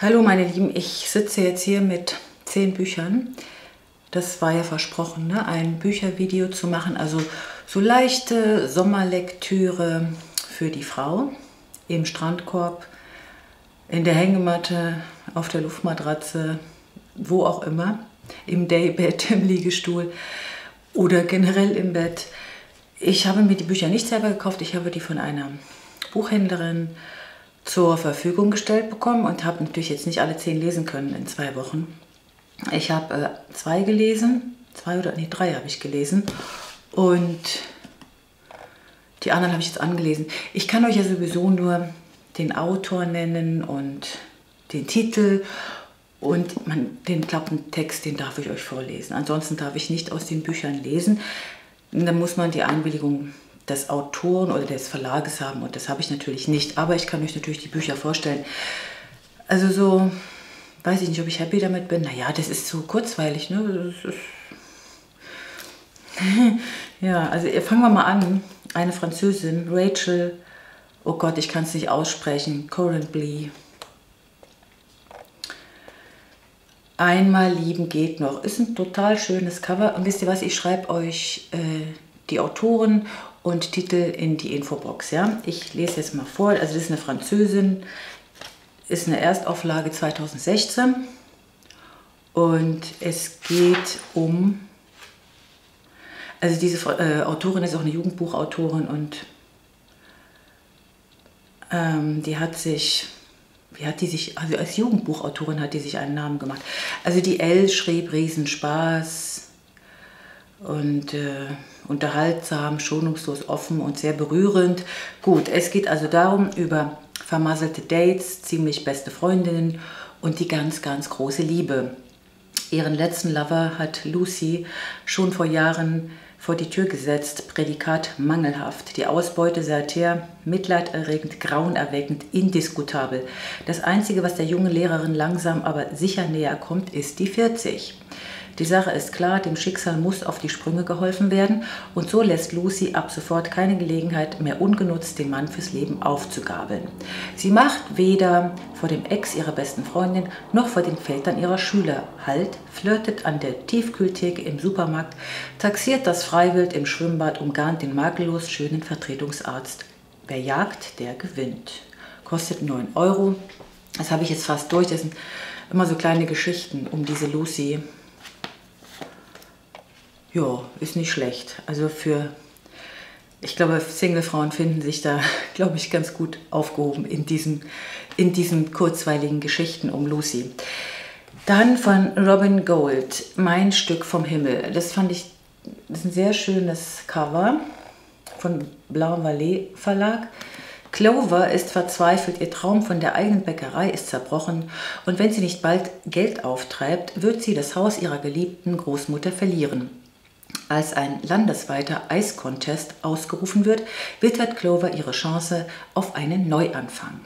Hallo meine Lieben, ich sitze jetzt hier mit zehn Büchern. Das war ja versprochen, ne? ein Büchervideo zu machen. Also so leichte Sommerlektüre für die Frau im Strandkorb, in der Hängematte, auf der Luftmatratze, wo auch immer, im Daybed, im Liegestuhl oder generell im Bett. Ich habe mir die Bücher nicht selber gekauft, ich habe die von einer Buchhändlerin zur Verfügung gestellt bekommen und habe natürlich jetzt nicht alle zehn lesen können in zwei Wochen. Ich habe äh, zwei gelesen, zwei oder nee, drei habe ich gelesen und die anderen habe ich jetzt angelesen. Ich kann euch ja sowieso nur den Autor nennen und den Titel und man, den Klappentext, den darf ich euch vorlesen. Ansonsten darf ich nicht aus den Büchern lesen. Da muss man die Einwilligung des Autoren oder des Verlages haben und das habe ich natürlich nicht. Aber ich kann euch natürlich die Bücher vorstellen. Also so, weiß ich nicht, ob ich happy damit bin. Naja, das ist so kurzweilig. Ne? ja, also fangen wir mal an. Eine Französin, Rachel, oh Gott, ich kann es nicht aussprechen, Currently. Einmal lieben geht noch. Ist ein total schönes Cover. Und wisst ihr was, ich schreibe euch äh, die Autoren und Titel in die Infobox. Ja? Ich lese jetzt mal vor. Also das ist eine Französin, ist eine Erstauflage 2016 und es geht um, also diese äh, Autorin ist auch eine Jugendbuchautorin und ähm, die hat sich, wie hat die sich, also als Jugendbuchautorin hat die sich einen Namen gemacht. Also die L schrieb Riesenspaß, und äh, unterhaltsam, schonungslos offen und sehr berührend. Gut, es geht also darum, über vermasselte Dates, ziemlich beste Freundinnen und die ganz, ganz große Liebe. Ihren letzten Lover hat Lucy schon vor Jahren vor die Tür gesetzt, Prädikat mangelhaft. Die Ausbeute seither mitleiderregend, grauenerweckend, indiskutabel. Das Einzige, was der jungen Lehrerin langsam aber sicher näher kommt, ist die 40. Die Sache ist klar, dem Schicksal muss auf die Sprünge geholfen werden und so lässt Lucy ab sofort keine Gelegenheit mehr ungenutzt, den Mann fürs Leben aufzugabeln. Sie macht weder vor dem Ex ihrer besten Freundin noch vor den Vätern ihrer Schüler Halt, flirtet an der Tiefkühltheke im Supermarkt, taxiert das Freiwild im Schwimmbad, umgarnt den makellos schönen Vertretungsarzt. Wer jagt, der gewinnt. Kostet 9 Euro. Das habe ich jetzt fast durch. Das sind immer so kleine Geschichten um diese Lucy. Ja, ist nicht schlecht. Also für, ich glaube, Singlefrauen finden sich da, glaube ich, ganz gut aufgehoben in diesen, in diesen kurzweiligen Geschichten um Lucy. Dann von Robin Gold, Mein Stück vom Himmel. Das fand ich, das ist ein sehr schönes Cover von Blanc Vallée Verlag. Clover ist verzweifelt, ihr Traum von der eigenen Bäckerei ist zerbrochen und wenn sie nicht bald Geld auftreibt, wird sie das Haus ihrer geliebten Großmutter verlieren. Als ein landesweiter Eiscontest ausgerufen wird, wittert Clover ihre Chance auf einen Neuanfang.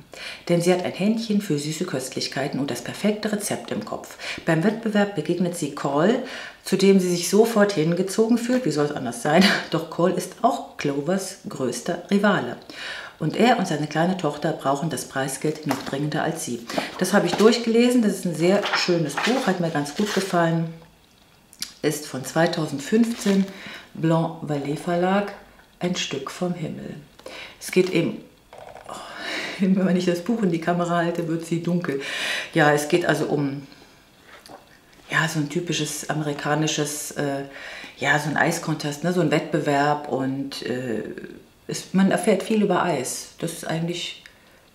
Denn sie hat ein Händchen für süße Köstlichkeiten und das perfekte Rezept im Kopf. Beim Wettbewerb begegnet sie Call, zu dem sie sich sofort hingezogen fühlt. Wie soll es anders sein? Doch Call ist auch Clovers größter Rivale. Und er und seine kleine Tochter brauchen das Preisgeld noch dringender als sie. Das habe ich durchgelesen. Das ist ein sehr schönes Buch, hat mir ganz gut gefallen ist von 2015 Blanc Vallée Verlag, ein Stück vom Himmel. Es geht eben, oh, wenn ich das Buch in die Kamera halte, wird sie dunkel. Ja, es geht also um ja, so ein typisches amerikanisches, äh, ja, so ein Eiskontest, ne, so ein Wettbewerb und äh, es, man erfährt viel über Eis. Das ist eigentlich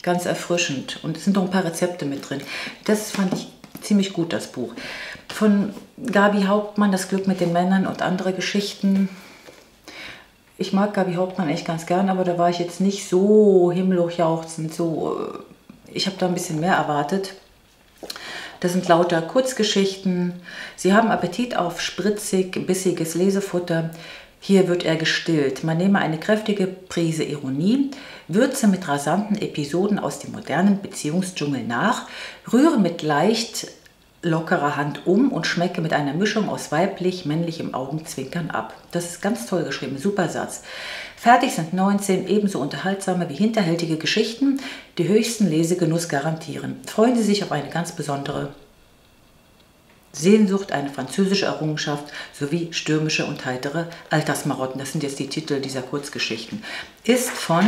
ganz erfrischend und es sind noch ein paar Rezepte mit drin. Das fand ich ziemlich gut, das Buch. Von Gabi Hauptmann, Das Glück mit den Männern und andere Geschichten. Ich mag Gabi Hauptmann echt ganz gern, aber da war ich jetzt nicht so himmelhochjauchzend. So, äh, ich habe da ein bisschen mehr erwartet. Das sind lauter Kurzgeschichten. Sie haben Appetit auf spritzig, bissiges Lesefutter. Hier wird er gestillt. Man nehme eine kräftige Prise Ironie, würze mit rasanten Episoden aus dem modernen Beziehungsdschungel nach, rühre mit leicht lockerer Hand um und schmecke mit einer Mischung aus weiblich, männlichem Augenzwinkern ab. Das ist ganz toll geschrieben, super Satz. Fertig sind 19 ebenso unterhaltsame wie hinterhältige Geschichten, die höchsten Lesegenuss garantieren. Freuen Sie sich auf eine ganz besondere Sehnsucht, eine französische Errungenschaft sowie stürmische und heitere Altersmarotten. Das sind jetzt die Titel dieser Kurzgeschichten. Ist von.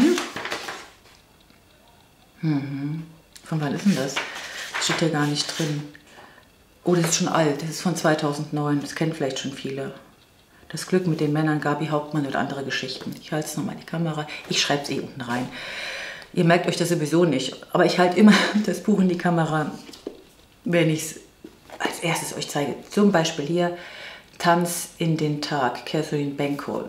Mhm, von wann ist denn das? das? Steht ja gar nicht drin. Oh, das ist schon alt. Das ist von 2009. Das kennen vielleicht schon viele. Das Glück mit den Männern, Gabi Hauptmann und andere Geschichten. Ich halte es nochmal in die Kamera. Ich schreibe es eh unten rein. Ihr merkt euch das sowieso nicht. Aber ich halte immer das Buch in die Kamera, wenn ich es erstes euch zeige. Zum Beispiel hier Tanz in den Tag, Catherine Benko.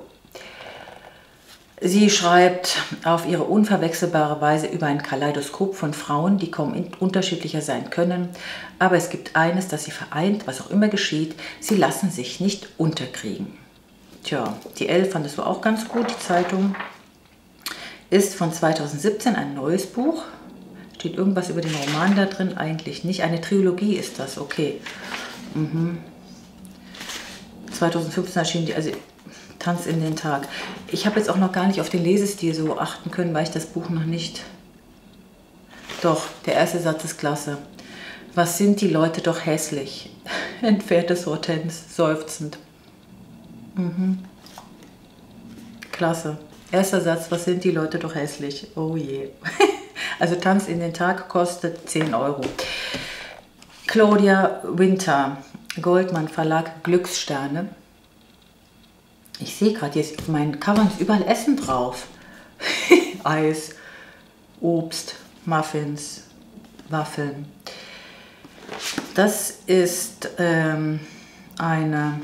Sie schreibt auf ihre unverwechselbare Weise über ein Kaleidoskop von Frauen, die kaum unterschiedlicher sein können. Aber es gibt eines, das sie vereint, was auch immer geschieht. Sie lassen sich nicht unterkriegen. Tja, die Elle fand es so auch ganz gut, die Zeitung. Ist von 2017 ein neues Buch. Steht irgendwas über den Roman da drin? Eigentlich nicht. Eine Trilogie ist das, okay. Mhm. 2015 erschien die, also Tanz in den Tag. Ich habe jetzt auch noch gar nicht auf den Lesestil so achten können, weil ich das Buch noch nicht... Doch, der erste Satz ist klasse. Was sind die Leute doch hässlich? Entferntes Hortens, seufzend. Mhm. Klasse. Erster Satz, was sind die Leute doch hässlich? Oh je. Also Tanz in den Tag kostet 10 Euro. Claudia Winter, Goldmann Verlag, Glückssterne. Ich sehe gerade jetzt, auf meinen Covern ist überall Essen drauf. Eis, Obst, Muffins, Waffeln. Das ist ähm, eine,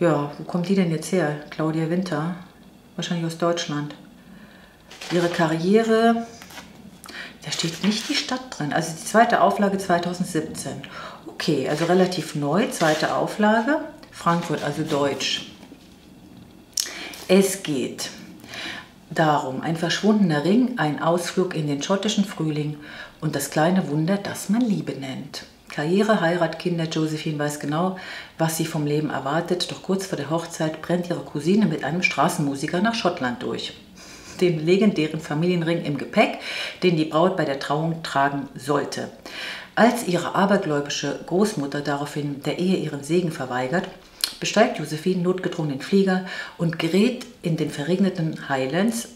ja, wo kommt die denn jetzt her? Claudia Winter wahrscheinlich aus Deutschland. Ihre Karriere, da steht nicht die Stadt drin. Also die zweite Auflage 2017. Okay, also relativ neu, zweite Auflage. Frankfurt, also Deutsch. Es geht darum, ein verschwundener Ring, ein Ausflug in den schottischen Frühling und das kleine Wunder, das man Liebe nennt. Karriere, Heirat, Kinder. Josephine weiß genau, was sie vom Leben erwartet. Doch kurz vor der Hochzeit brennt ihre Cousine mit einem Straßenmusiker nach Schottland durch. Den legendären Familienring im Gepäck, den die Braut bei der Trauung tragen sollte. Als ihre abergläubische Großmutter daraufhin der Ehe ihren Segen verweigert, besteigt Josephine notgedrungen den Flieger und gerät in den verregneten Highlands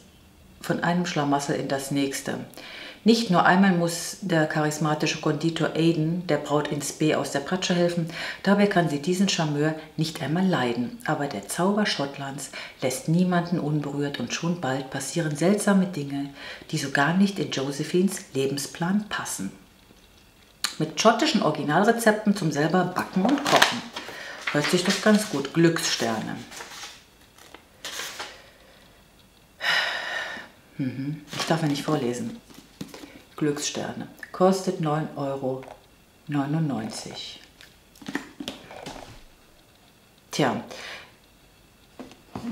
von einem Schlamassel in das nächste. Nicht nur einmal muss der charismatische Konditor Aiden der Braut ins B aus der Pratsche helfen, dabei kann sie diesen Charmeur nicht einmal leiden. Aber der Zauber Schottlands lässt niemanden unberührt und schon bald passieren seltsame Dinge, die so gar nicht in Josephines Lebensplan passen. Mit schottischen Originalrezepten zum selber backen und kochen. Hört sich doch ganz gut. Glückssterne. Mhm. Ich darf ja nicht vorlesen. Glückssterne. Kostet 9,99 Euro. Tja,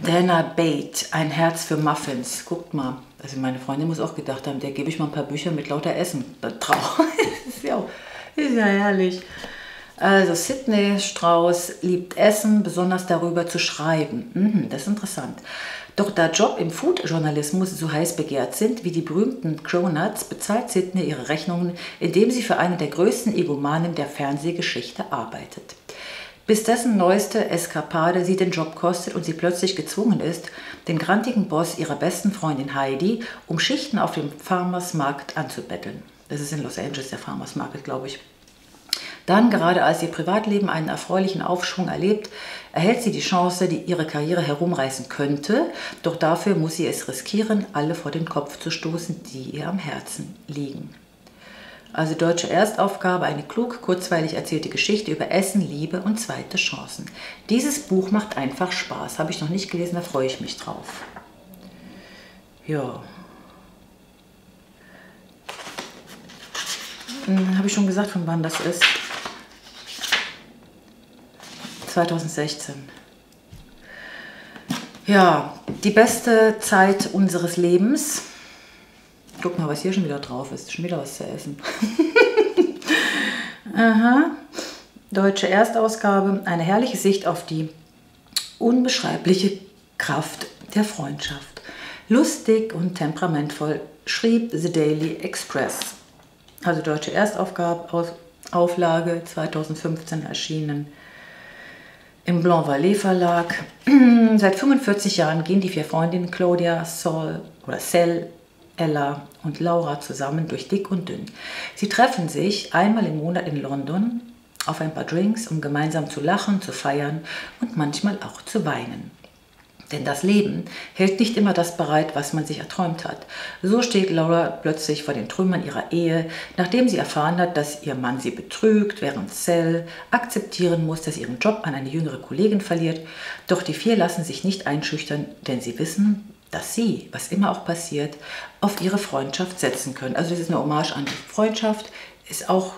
Dana Bate, ein Herz für Muffins. Guckt mal. Also meine Freundin muss auch gedacht haben, der gebe ich mal ein paar Bücher mit lauter Essen drauf. ist, ja, ist ja herrlich. Also Sidney Strauss liebt Essen, besonders darüber zu schreiben. Mhm, das ist interessant. Doch da Job im Food-Journalismus so heiß begehrt sind wie die berühmten Cronuts, bezahlt Sidney ihre Rechnungen, indem sie für eine der größten Egomanen der Fernsehgeschichte arbeitet. Bis dessen neueste Eskapade sie den Job kostet und sie plötzlich gezwungen ist, den grantigen Boss ihrer besten Freundin Heidi um Schichten auf dem Farmers Markt anzubetteln. Das ist in Los Angeles der Farmers Market, glaube ich. Dann, gerade als ihr Privatleben einen erfreulichen Aufschwung erlebt, erhält sie die Chance, die ihre Karriere herumreißen könnte. Doch dafür muss sie es riskieren, alle vor den Kopf zu stoßen, die ihr am Herzen liegen. Also deutsche Erstaufgabe, eine klug, kurzweilig erzählte Geschichte über Essen, Liebe und zweite Chancen. Dieses Buch macht einfach Spaß. Habe ich noch nicht gelesen, da freue ich mich drauf. Ja. Hm, Habe ich schon gesagt, von wann das ist? 2016. Ja, die beste Zeit unseres Lebens. guck mal, was hier schon wieder drauf ist. Schon wieder was zu essen. Aha. Deutsche Erstausgabe. Eine herrliche Sicht auf die unbeschreibliche Kraft der Freundschaft. Lustig und temperamentvoll schrieb The Daily Express. Also deutsche Erstaufgabe, Auflage 2015 erschienen im Blanc Vallée Verlag. Seit 45 Jahren gehen die vier Freundinnen Claudia, Sol oder Cell, Ella und Laura zusammen durch dick und dünn. Sie treffen sich einmal im Monat in London auf ein paar Drinks, um gemeinsam zu lachen, zu feiern und manchmal auch zu weinen. Denn das Leben hält nicht immer das bereit, was man sich erträumt hat. So steht Laura plötzlich vor den Trümmern ihrer Ehe, nachdem sie erfahren hat, dass ihr Mann sie betrügt, während Cell akzeptieren muss, dass sie ihren Job an eine jüngere Kollegin verliert. Doch die vier lassen sich nicht einschüchtern, denn sie wissen, dass sie, was immer auch passiert, auf ihre Freundschaft setzen können. Also das ist eine Hommage an die Freundschaft, ist auch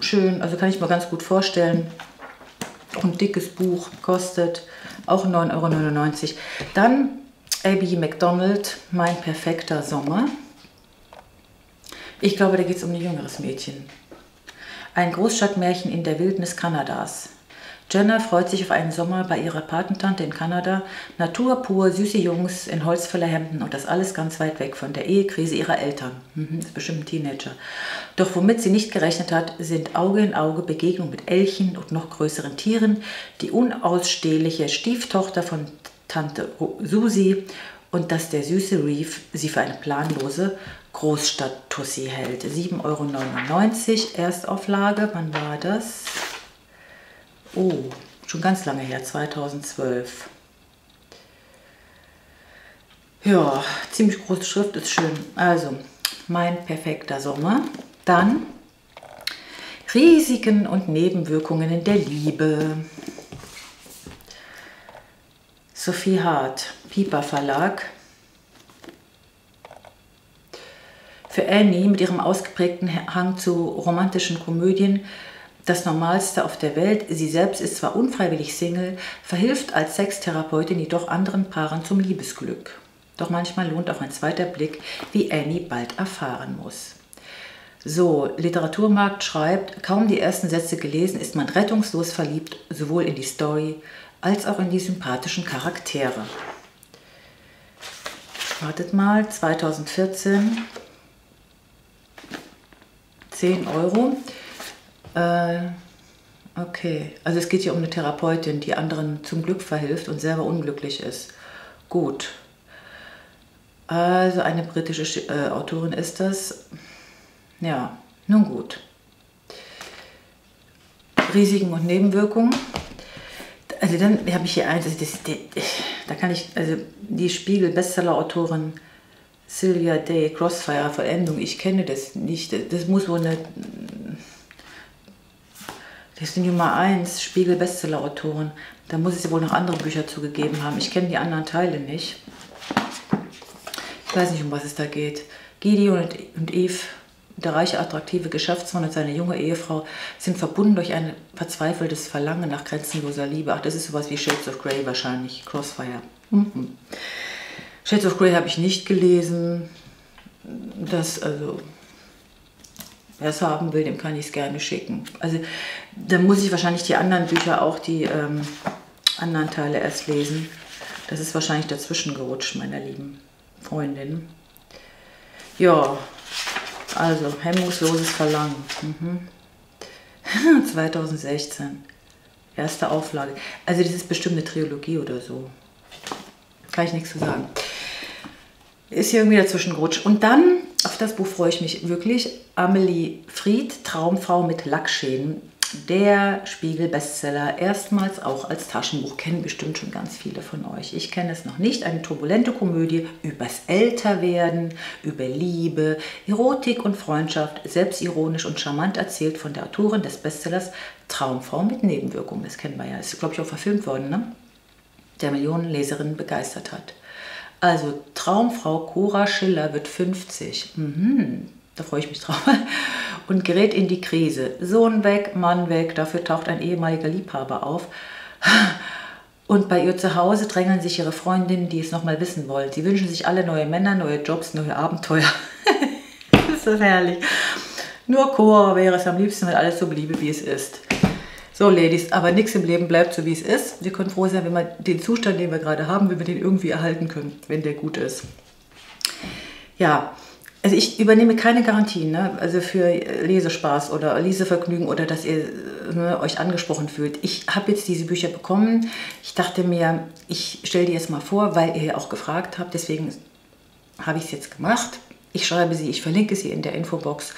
schön, also kann ich mir ganz gut vorstellen. Ein dickes Buch kostet auch 9,99 Euro. Dann A.B. McDonald, Mein perfekter Sommer. Ich glaube, da geht es um ein jüngeres Mädchen. Ein Großstadtmärchen in der Wildnis Kanadas. Jenna freut sich auf einen Sommer bei ihrer Patentante in Kanada. Natur pur, süße Jungs in Holzfällerhemden und das alles ganz weit weg von der Ehekrise ihrer Eltern. Mhm, ist bestimmt ein Teenager. Doch womit sie nicht gerechnet hat, sind Auge in Auge Begegnungen mit Elchen und noch größeren Tieren, die unausstehliche Stieftochter von Tante Susi und dass der süße Reef sie für eine planlose Großstadt-Tussi hält. 7,99 Euro Erstauflage, wann war das? Oh, schon ganz lange her, 2012. Ja, ziemlich große Schrift ist schön. Also, mein perfekter Sommer. Dann Risiken und Nebenwirkungen in der Liebe. Sophie Hart, Piper Verlag. Für Annie mit ihrem ausgeprägten Hang zu romantischen Komödien das Normalste auf der Welt. Sie selbst ist zwar unfreiwillig Single, verhilft als Sextherapeutin jedoch anderen Paaren zum Liebesglück. Doch manchmal lohnt auch ein zweiter Blick, wie Annie bald erfahren muss. So, Literaturmarkt schreibt, kaum die ersten Sätze gelesen, ist man rettungslos verliebt, sowohl in die Story als auch in die sympathischen Charaktere. Wartet mal, 2014, 10 Euro. Äh, okay, also es geht hier um eine Therapeutin, die anderen zum Glück verhilft und selber unglücklich ist. Gut. Also eine britische äh, Autorin ist das. Ja, nun gut. Risiken und Nebenwirkungen. Also dann habe ich hier eins, also das, das, da kann ich, also die Spiegel-Bestseller-Autorin Sylvia Day, Crossfire, Vollendung, ich kenne das nicht. Das muss wohl eine das ist die Nummer 1, Spiegel Bestseller-Autorin. Da muss es ja wohl noch andere Bücher zugegeben haben. Ich kenne die anderen Teile nicht. Ich weiß nicht, um was es da geht. Gideon und, Eve, der reiche, attraktive Geschäftsmann und seine junge Ehefrau, sind verbunden durch ein verzweifeltes Verlangen nach grenzenloser Liebe. Ach, das ist sowas wie Shades of Grey wahrscheinlich, Crossfire. Mhm. Shades of Grey habe ich nicht gelesen. Das, also, wer es haben will, dem kann ich es gerne schicken. Also dann muss ich wahrscheinlich die anderen Bücher auch, die ähm, anderen Teile erst lesen. Das ist wahrscheinlich dazwischen gerutscht, meiner lieben Freundin. Ja, also hemmungsloses Verlangen. Mhm. 2016. Erste Auflage. Also das ist bestimmt eine Trilogie oder so. Kann ich nichts zu sagen. Ist hier irgendwie dazwischen gerutscht. Und dann, auf das Buch freue ich mich wirklich, Amelie Fried, Traumfrau mit Lackschäden. Der Spiegel-Bestseller, erstmals auch als Taschenbuch, kennen bestimmt schon ganz viele von euch. Ich kenne es noch nicht. Eine turbulente Komödie übers Älterwerden, über Liebe, Erotik und Freundschaft, selbstironisch und charmant erzählt von der Autorin des Bestsellers Traumfrau mit Nebenwirkungen. Das kennen wir ja. Ist, glaube ich, auch verfilmt worden, ne? Der Millionen Leserinnen begeistert hat. Also Traumfrau Cora Schiller wird 50. Mhm, da freue ich mich drauf. Und gerät in die Krise. Sohn weg, Mann weg, dafür taucht ein ehemaliger Liebhaber auf. Und bei ihr zu Hause drängeln sich ihre Freundinnen, die es nochmal wissen wollen. Sie wünschen sich alle neue Männer, neue Jobs, neue Abenteuer. das ist herrlich. Nur Chor wäre es am liebsten, wenn alles so bliebe, wie es ist. So, Ladies, aber nichts im Leben bleibt so, wie es ist. Wir können froh sein, wenn wir den Zustand, den wir gerade haben, wenn wir den irgendwie erhalten können, wenn der gut ist. Ja, also ich übernehme keine Garantien, ne? also für Lesespaß oder Lesevergnügen oder dass ihr ne, euch angesprochen fühlt. Ich habe jetzt diese Bücher bekommen. Ich dachte mir, ich stelle die jetzt mal vor, weil ihr ja auch gefragt habt. Deswegen habe ich es jetzt gemacht. Ich schreibe sie, ich verlinke sie in der Infobox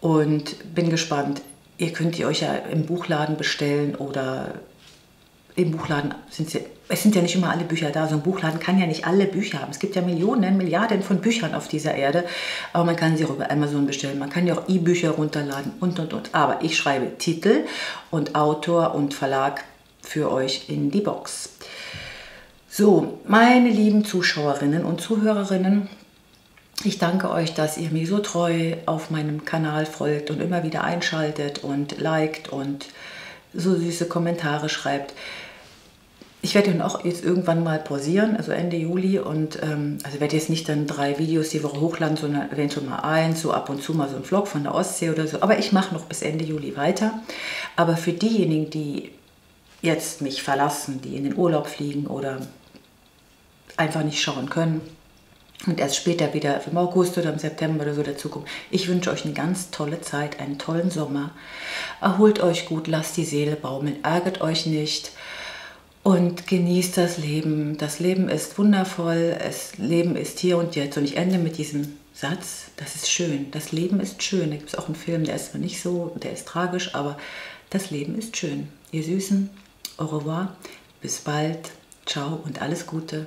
und bin gespannt. Ihr könnt die euch ja im Buchladen bestellen oder im Buchladen sind sie, es sind ja nicht immer alle Bücher da. So ein Buchladen kann ja nicht alle Bücher haben. Es gibt ja Millionen, Milliarden von Büchern auf dieser Erde, aber man kann sie auch über Amazon bestellen. Man kann ja auch E-Bücher runterladen und und und. Aber ich schreibe Titel und Autor und Verlag für euch in die Box. So, meine lieben Zuschauerinnen und Zuhörerinnen, ich danke euch, dass ihr mir so treu auf meinem Kanal folgt und immer wieder einschaltet und liked und so süße Kommentare schreibt. Ich werde dann auch jetzt irgendwann mal pausieren, also Ende Juli. Und ähm, also werde jetzt nicht dann drei Videos die Woche hochladen, sondern eventuell mal eins, so ab und zu mal so ein Vlog von der Ostsee oder so. Aber ich mache noch bis Ende Juli weiter. Aber für diejenigen, die jetzt mich verlassen, die in den Urlaub fliegen oder einfach nicht schauen können und erst später wieder im August oder im September oder so dazukommen. Ich wünsche euch eine ganz tolle Zeit, einen tollen Sommer. Erholt euch gut, lasst die Seele baumeln, ärgert euch nicht und genießt das Leben. Das Leben ist wundervoll, das Leben ist hier und jetzt. Und ich ende mit diesem Satz, das ist schön, das Leben ist schön. Da gibt es auch einen Film, der ist zwar nicht so, der ist tragisch, aber das Leben ist schön. Ihr Süßen, au revoir, bis bald, ciao und alles Gute.